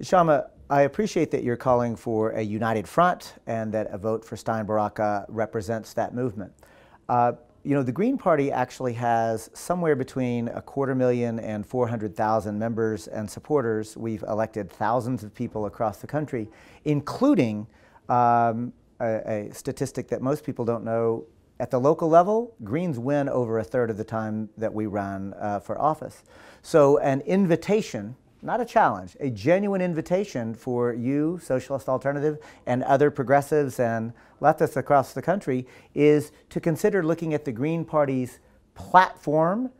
Kshama, I appreciate that you're calling for a united front and that a vote for Stein Baraka represents that movement. Uh, you know, the Green Party actually has somewhere between a quarter million and 400,000 members and supporters. We've elected thousands of people across the country, including um, a, a, statistic that most people don't know. At the local level, Greens win over a third of the time that we run uh, for office. So an invitation not a challenge, a genuine invitation for you, Socialist Alternative, and other progressives and leftists across the country is to consider looking at the Green Party's platform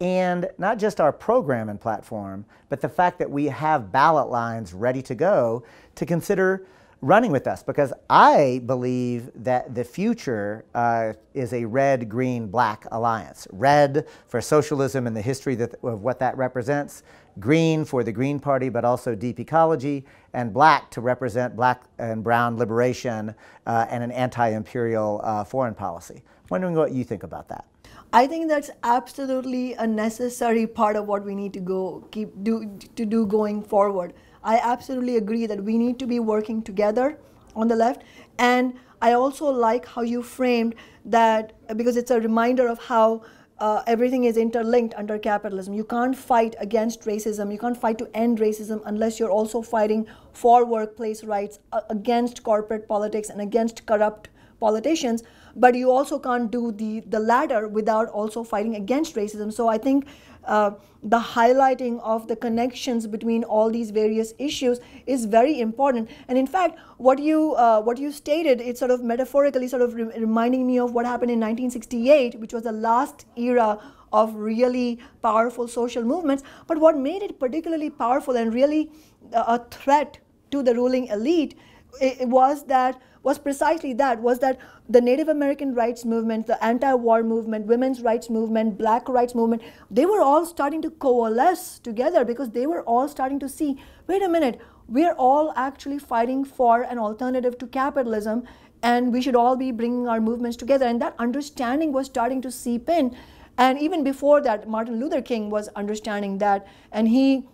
and not just our program and platform, but the fact that we have ballot lines ready to go to consider running with us because I believe that the future uh, is a red, green, black alliance. Red for socialism and the history that, of what that represents, green for the Green Party, but also deep ecology, and black to represent black and brown liberation uh, and an anti-imperial uh, foreign policy. Wondering what you think about that. I think that's absolutely a necessary part of what we need to go keep do to do going forward. I absolutely agree that we need to be working together on the left. And I also like how you framed that because it's a reminder of how uh, everything is interlinked under capitalism. You can't fight against racism. You can't fight to end racism unless you're also fighting for workplace rights, uh, against corporate politics, and against corrupt politicians. But you also can't do the, the latter without also fighting against racism. So I think uh, the highlighting of the connections between all these various issues is very important. And in fact, what you uh, what you stated, it's sort of metaphorically sort of re reminding me of what happened in 1968, which was the last era of really powerful social movements. But what made it particularly powerful and really a threat to the ruling elite it, it was that was precisely that was that the Native American rights movement, the anti-war movement, women's rights movement, black rights movement, they were all starting to coalesce together because they were all starting to see, wait a minute, we're all actually fighting for an alternative to capitalism and we should all be bringing our movements together. And that understanding was starting to seep in. And even before that, Martin Luther King was understanding that and he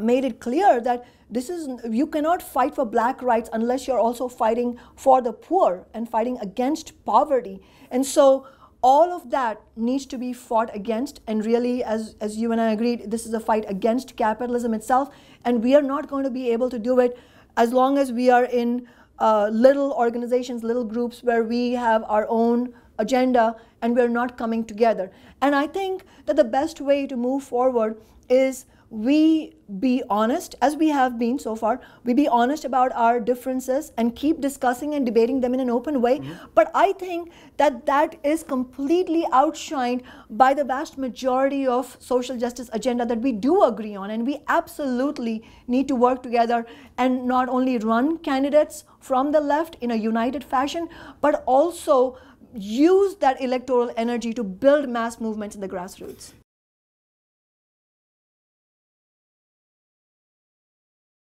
made it clear that this is you cannot fight for black rights unless you're also fighting for the poor and fighting against poverty. And so all of that needs to be fought against. And really as, as you and i agreed this is a fight against capitalism itself and we are not going to be able to do it as long as we are in uh, little organizations little groups where we have our own agenda and we're not coming together. And i think that the best way to move forward is we be honest, as we have been so far, we be honest about our differences and keep discussing and debating them in an open way. Mm -hmm. But I think that that is completely outshined by the vast majority of social justice agenda that we do agree on. And we absolutely need to work together and not only run candidates from the left in a united fashion, but also use that electoral energy to build mass movements in the grassroots.